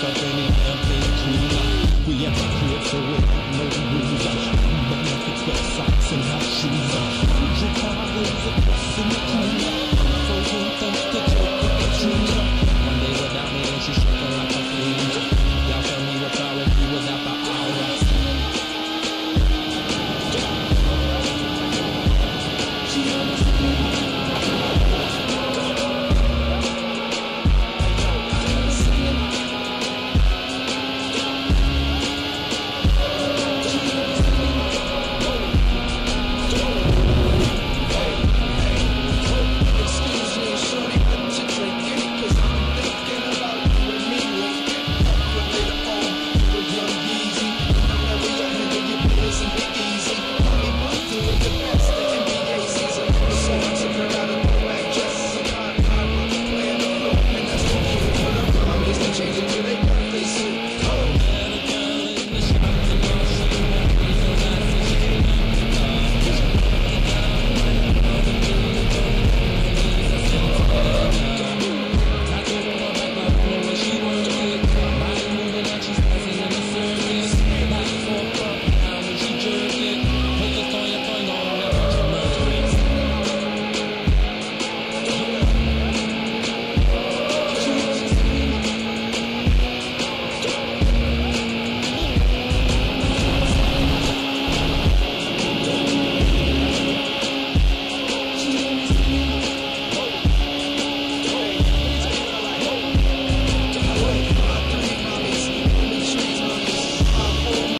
We have to it. We